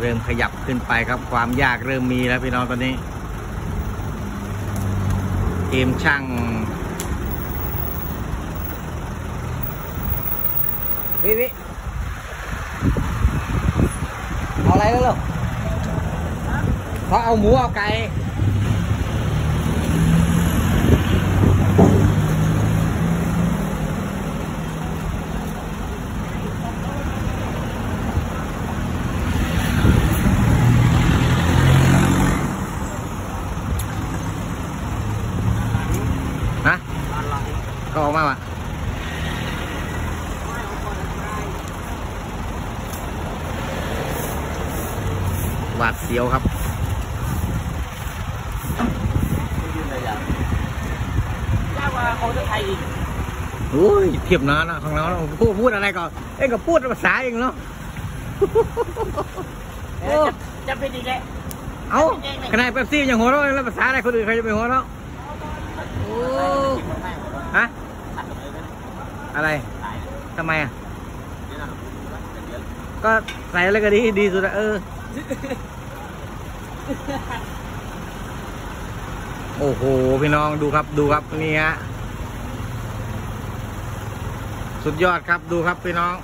เริ่มขยับขึ้นไปครับความยากเริ่มมีแล้วพี่น้องตอนนี้ ทีมช่างวิวิเอาอะไรแล้วลูกเพราะเอาหมูเอาไก่ ก็ออกมาว่ะหวาดเสียวครับยากกว่าเขาจะไทยอีกโอ้ยเทียบนะนะของเรานะพูดพูดอะไรก่อนเอ้ยก็พูดภาษาเองเนาะโอ้จะจะเป็นอีกแล้วเอาขนาดเป๊ปซี่ยังหัวเราะแล้วภาษาอะไรคนอื่นใครจะไปหัวเราะโอ้ฮะ อะไรทำไมอะ ก็ใส่อะไรก็ดีดีสุดอะเออ โอ้โห พี่น้องดูครับดูครับนี่ฮะสุดยอดครับดูครับพี่น้อง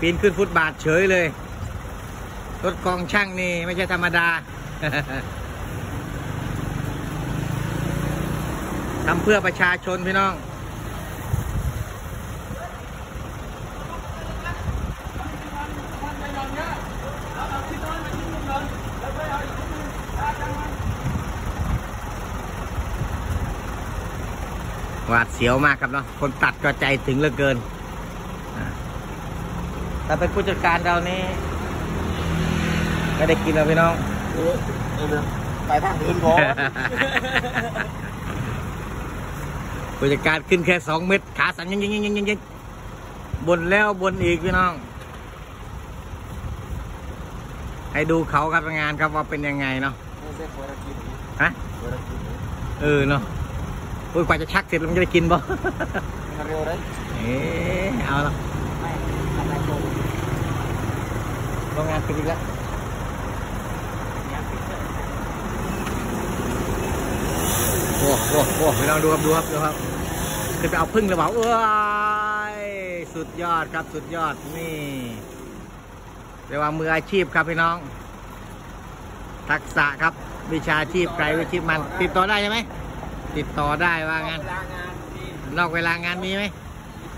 ปีนขึ้นฟุตบาทเฉยเลย รถกองช่างนี่ไม่ใช่ธรรมดาทำเพื่อประชาชนพี่น้อง หวาดเสียวมากครับเนาะคนตัดก็ใจถึงเหลือเกินอ่าแต่เป็นผู้จัดการเรานี่ไม่ได้กินแล้วพี่น้องไปทางอื่นพอผู้จัดการขึ้นแค่สองเม็ดขาสั่นยังยังยังยังยังยังบนแล้วบนอีกพี่น้อง ให้ดูเขาการทำงานครับว่าเป็นยังไงเนาะฮะเออเนาะ โอ้ยกว่าจะชักเสร็จแล้วมันจะได้กินบ่เร็วเลยเอ๊ะเอาละไม่ทำไรโกงโรงงานปิดอีกแล้วยังปิดเลยโอ้โหโอ้โหพี่น้องดูครับดูครับดูครับขึ้นไปเอาพึ่งหรือเปล่าเอ้ยสุดยอดครับสุดยอดนี่เรียกว่ามืออาชีพครับพี่น้อง ทักษะครับวิชาชีพใครวิชีพมันติดต่อได้ใช่ไหม ติดต่อได้ว่างั้นเวลางานดีนอกเวลางานมีไหม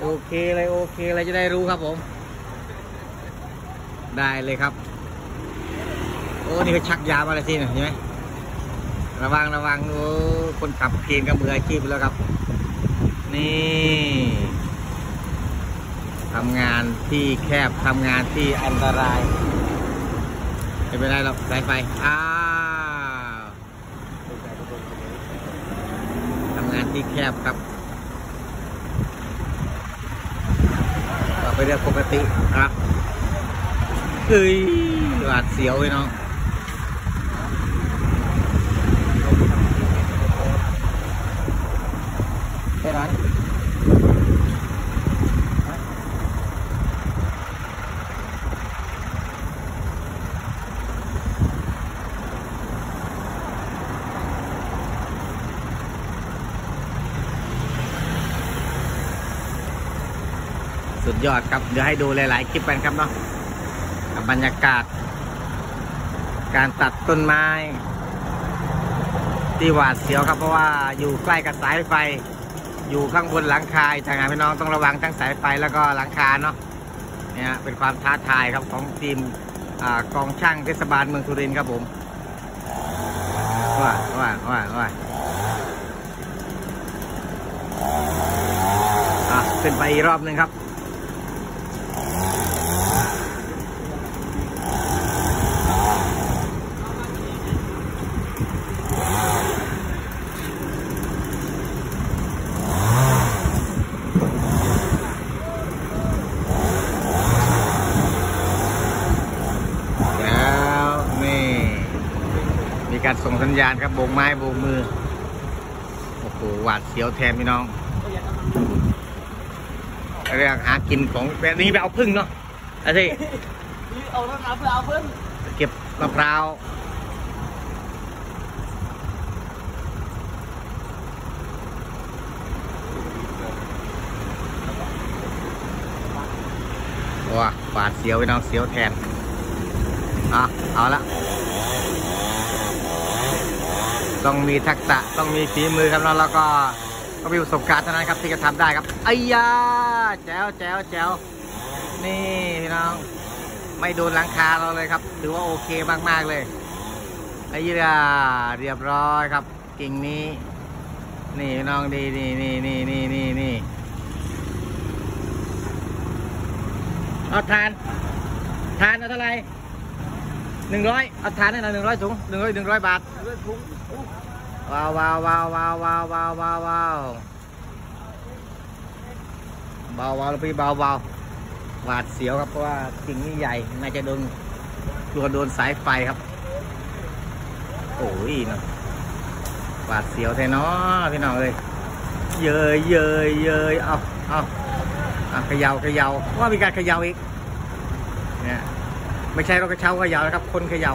โอเคเลยโอเคเลยจะได้รู้ครับผม ได้เลยครับ โอ้นี่เขาชักยามาเลยสิเนี่ยเห็นไหมระวังระวังโอ้คนขับเพียนกับมืออาชีพแล้วครับ นี่ทำงานที่แคบทำงานที่อันตรายไม่เป็นไรหรอกสายไฟอ้าวทำงานที่แค บครับไปเรื่องปกติครับเอ้ยหวาดเสียวเลยเนาะไปร้าน สุดยอดครับ เดี๋ยวให้ดูหลาย ๆ คลิปกันครับเนาะกับบรรยากาศ การตัดต้นไม้ ที่หวาดเสียวครับเพราะว่าอยู่ใกล้กับสายไฟ อยู่ข้างบนหลังคาทางงานพี่น้องต้องระวังทั้งสายไฟแล้วก็หลังคาเนาะเนี่ยเป็นความท้าทายครับของทีมอกองช่างเทศบาลเมืองสุรินทร์ครับผมว่าว่าว่าว่าอะขึ้นไปอีกรอบหนึ่งครับ แล้วนี่ มีการส่งสัญญาณครับโบกไม้โบกมือ โอ้โหหวาดเสียวแทนพี่น้อง เรียกหากินของแบบนี้ไปเอาพึ่งเนาะอันนี้นี่เอารถน้ำเพื่อเอาพื่อนเก็บมะพร้าวว้าฝาดเสียวไปน้องเสียวแทนอะเอาละ ต้องมีทักษะต้องมีฝีมือครับน้องแล้วก็ต้องมีประสบการณ์เท่านั้นครับที่จะทำได้ครับไอ้ยาแจ๋วแจ๋วแจ๋วนี่พี่น้องไม่โดนหลังคาเราเลยครับ ถือว่าโอเคมากๆเลยไอ้ยาเรียบร้อยครับ กิ่งนี้นี่พี่น้องดีนี่นี่นี่นี่นี่นี่เอาทานทานเอาเท่าไหร่หนึ่งร้อยเอาทานได้หน่อยหนึ่งร้อยถุงหนึ่งร้อยหนึ่งร้อยบาทเพื่อนทุง ว้าวว้าวว้าวว้าวว้าวว้าวว้าวว้าวเบาเบาแล้วพี่เบาเบาหวาดเสียวครับเพราะว่ากิ่งนี่ใหญ่น่าจะโดนกลัวโดนสายไฟครับ โอ้ยเนาะหวาดเสียวแท้เนาะพี่น้องเอ้ยเยยเยยเยยเอาเอาเอะเขยาเขยาว่ามีการเขยาอีกเนี่ยไม่ใช่รถกระเช้าเขยานะครับ คนเขยา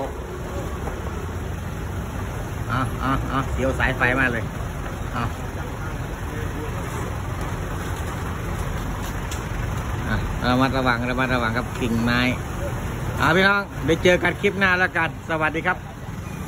อะอะอะเสียวสายไฟมาเลยอะอะระมัดระวังระมัดระวังครับกิ่งไม้อะพี่น้อง ได้เจอกันคลิปหน้าแล้วกัน สวัสดีครับ